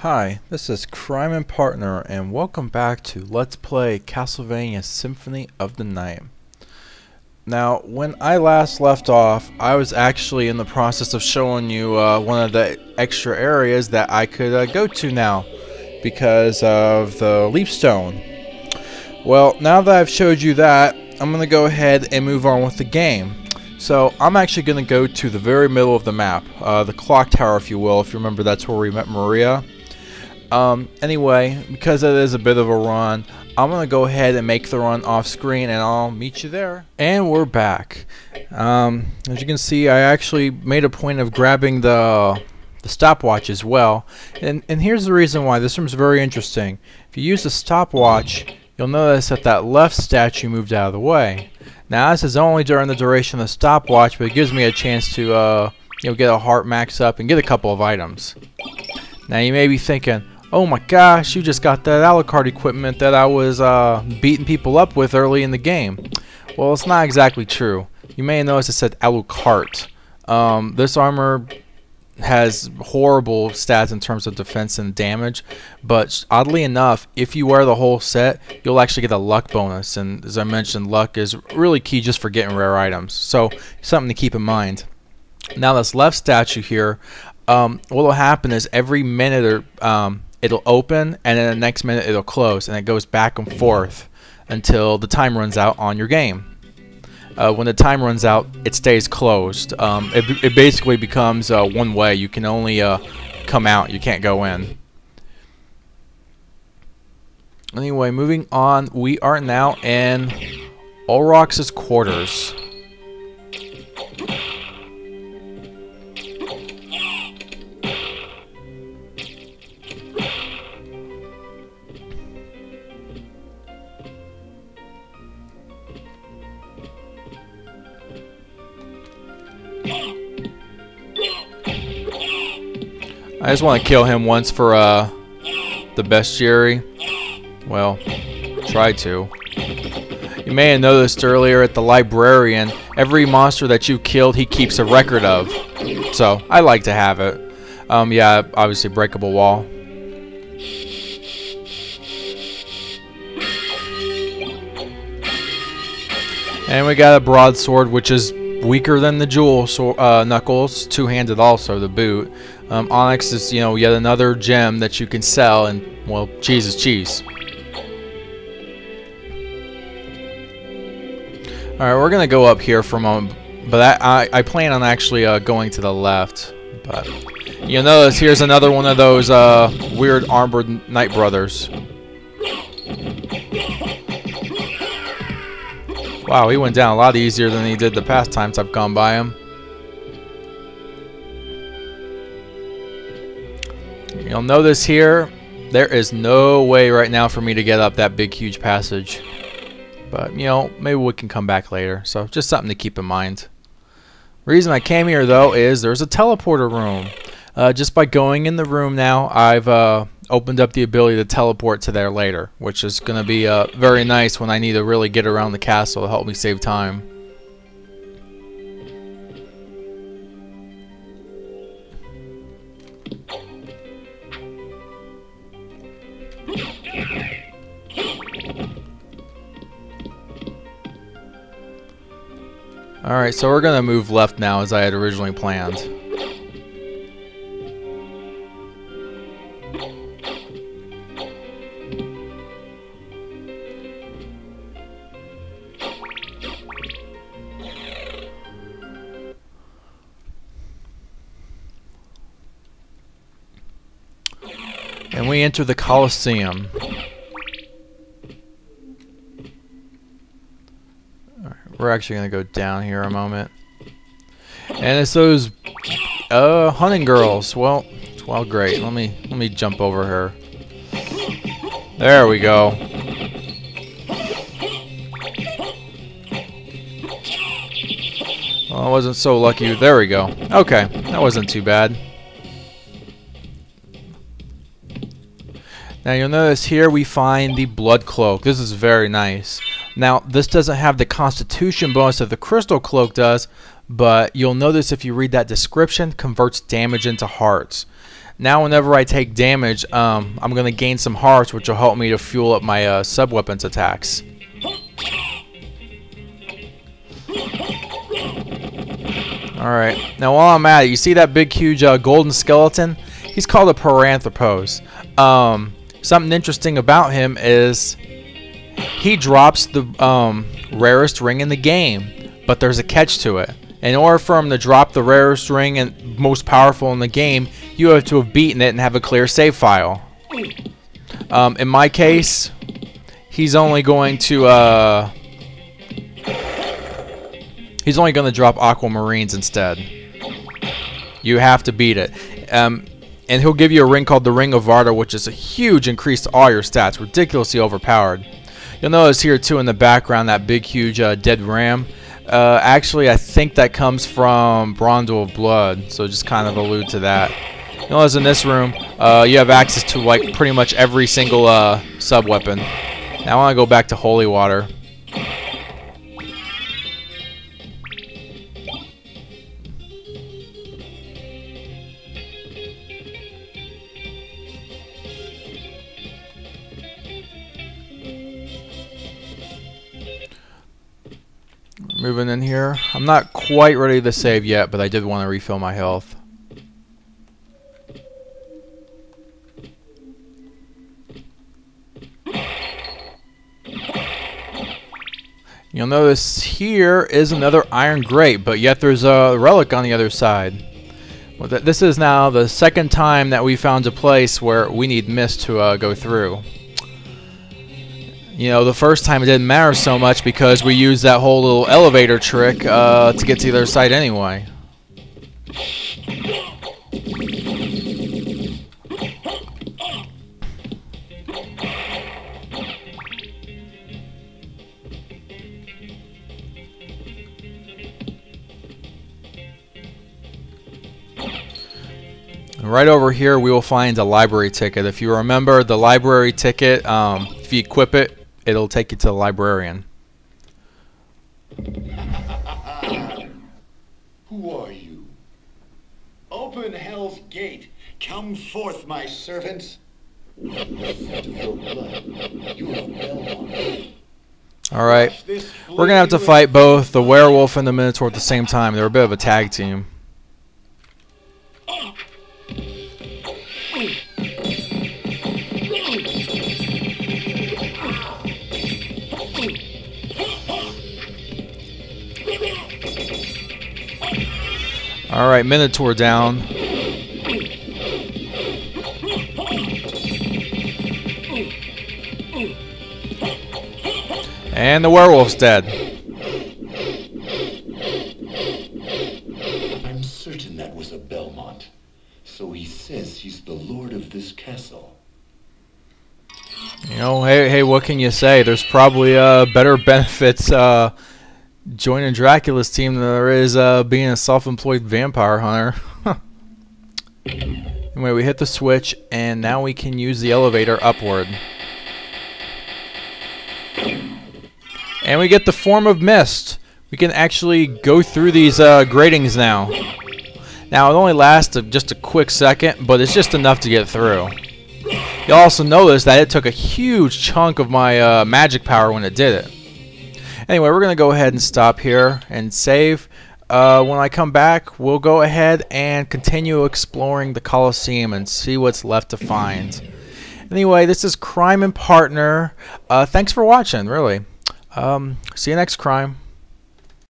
Hi, this is Crime in Partner, and welcome back to Let's Play Castlevania Symphony of the Night. Now, when I last left off, I was actually in the process of showing you uh, one of the extra areas that I could uh, go to now because of the Leap Stone. Well, now that I've showed you that, I'm going to go ahead and move on with the game. So I'm actually going to go to the very middle of the map, uh, the clock tower if you will, if you remember that's where we met Maria. Um, anyway, because it is a bit of a run, I'm going to go ahead and make the run off screen and I'll meet you there. And we're back. Um, as you can see, I actually made a point of grabbing the the stopwatch as well. And, and here's the reason why. This room's very interesting. If you use the stopwatch, you'll notice that that left statue moved out of the way. Now this is only during the duration of the stopwatch, but it gives me a chance to uh, you know, get a heart max up and get a couple of items. Now you may be thinking, oh my gosh, you just got that Alucard equipment that I was uh, beating people up with early in the game. Well, it's not exactly true. You may notice it said Alucart. Um, this armor has horrible stats in terms of defense and damage, but oddly enough, if you wear the whole set, you'll actually get a luck bonus, and as I mentioned, luck is really key just for getting rare items, so something to keep in mind. Now this left statue here, um, what will happen is every minute or um, it'll open and then the next minute it'll close and it goes back and forth until the time runs out on your game. Uh, when the time runs out, it stays closed. Um, it, it, basically becomes uh, one way. You can only uh, come out. You can't go in. Anyway, moving on. We are now in Olrox's quarters. I just want to kill him once for uh, the bestiary. Well, try to. You may have noticed earlier at the librarian, every monster that you killed, he keeps a record of. So, I like to have it. Um, yeah, obviously breakable wall. And we got a broadsword, which is weaker than the jewel so, uh, knuckles, two-handed also the boot. Um, Onyx is, you know, yet another gem that you can sell, and well, cheese is cheese. All right, we're gonna go up here for a moment, but I, I, I plan on actually uh, going to the left. But you'll notice here's another one of those uh, weird armored knight brothers. Wow, he went down a lot easier than he did the past times I've gone by him. You'll notice here, there is no way right now for me to get up that big, huge passage. But, you know, maybe we can come back later. So, just something to keep in mind. Reason I came here, though, is there's a teleporter room. Uh, just by going in the room now, I've uh, opened up the ability to teleport to there later, which is going to be uh, very nice when I need to really get around the castle to help me save time. Alright, so we're going to move left now as I had originally planned. Enter the Colosseum. We're actually going to go down here a moment. And it's those uh, hunting girls. Well, well, great. Let me let me jump over her. There we go. Well, I wasn't so lucky. There we go. Okay, that wasn't too bad. Now you'll notice here we find the blood cloak. This is very nice. Now, this doesn't have the constitution bonus that the crystal cloak does, but you'll notice if you read that description, converts damage into hearts. now whenever I take damage, um, I'm going to gain some hearts, which will help me to fuel up my uh, sub-weapons attacks. Alright, now while I'm at it, you see that big huge uh, golden skeleton? He's called a Paranthropus. Um, something interesting about him is he drops the um, rarest ring in the game, but there's a catch to it. In order for him to drop the rarest ring and most powerful in the game, you have to have beaten it and have a clear save file. Um, in my case, he's only going to uh, He's only going to drop Aquamarines instead. You have to beat it. Um, and he'll give you a ring called the Ring of Varda, which is a huge increase to all your stats, ridiculously overpowered. You'll notice here too in the background that big huge uh, dead ram. Uh, actually, I think that comes from Rondo of Blood, so just kind of allude to that. You notice in this room, uh, you have access to like pretty much every single uh, sub weapon. Now I want to go back to Holy Water. Moving in here. I'm not quite ready to save yet, but I did want to refill my health. You'll notice here is another iron grate, but yet there's a relic on the other side. Well, th this is now the second time that we found a place where we need mist to uh, go through. You know, the first time it didn't matter so much because we used that whole little elevator trick uh, to get to the other side anyway. right over here we will find a library ticket. If you remember the library ticket, um, if you equip it, it'll take you to the librarian. Who are you? Open hell's gate. Come forth, my servants. Alright, we're going to have to fight both the werewolf and the minotaur at the same time. They're a bit of a tag team. Alright, Minotaur down. And the werewolf's dead. I'm certain that was a Belmont. So he says he's the lord of this castle. You know, hey, hey, what can you say? There's probably uh, better benefits uh, joining Dracula's team than there is uh, being a self-employed vampire hunter. anyway, we hit the switch, and now we can use the elevator upward. And we get the form of mist. We can actually go through these uh, gratings now. Now, it only lasts just a quick second, but it's just enough to get through. You'll also notice that it took a huge chunk of my uh, magic power when it did it. Anyway, we're going to go ahead and stop here and save. Uh, when I come back, we'll go ahead and continue exploring the Colosseum and see what's left to find. Anyway, this is Crime in Partner. Uh, thanks for watching, really. Um, see you next crime.